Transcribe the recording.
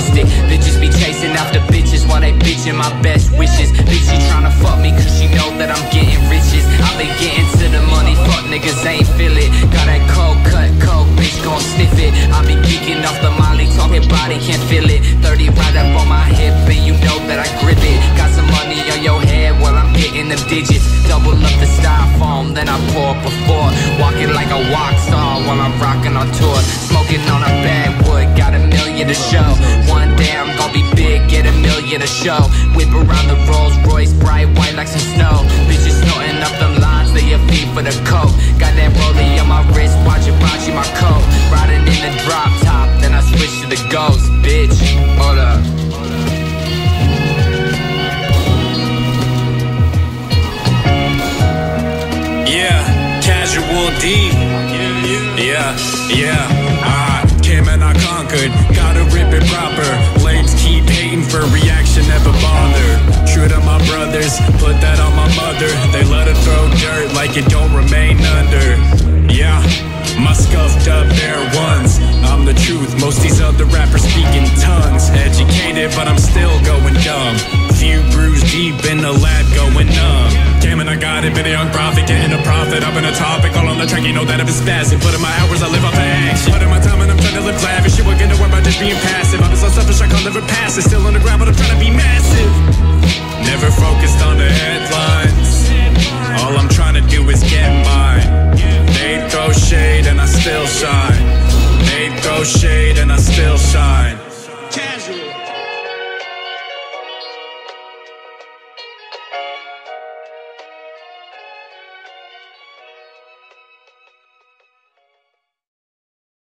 realistic. Bitches be chasing after bitches while they bitching my best wishes. Bitch, she tryna fuck me cause she know that I'm getting riches. I've been getting to the money, fuck niggas ain't feel it. Got that cold cut, cold bitch gon' sniff it. I be geeking off the molly, talking body can't feel it. 30 right up on my hip, and you know that I grip it. Got some money on your head while I'm getting them digits. Double up the styrofoam, then I pour before. Walking like a rock star while I'm rocking on tour. Smoking on a backwood, got a million to show. One day I'm gonna be big, get a million to show. Whip around the Rolls Royce, bright white like some snow. Bitches snorting up them lines, they a fee for the coke. Got that rollie on my wrist, watching Raji my coat. Riding in the drop top, then I switch to the ghost, bitch. Hold up. Yeah, casual D. Yeah, yeah. For reaction, never bother. Shoot at my brothers, put that on my mother. They let her throw dirt like it don't remain under. Yeah. My scuffed up bare ones. I'm the truth. Most these other rappers speaking tongues. Educated, but I'm still going dumb. Few brews deep in the lab going numb. Damn it, I got it. Been a young prophet, getting a profit. I've been a topic all on the track. You know that I've been spazzing. Put in my hours, I live off the action. Put in my time and I'm trying to live lavish. Shit, we're gonna worry about just being passive. I'm so selfish, I can't live it passive. Still still shine.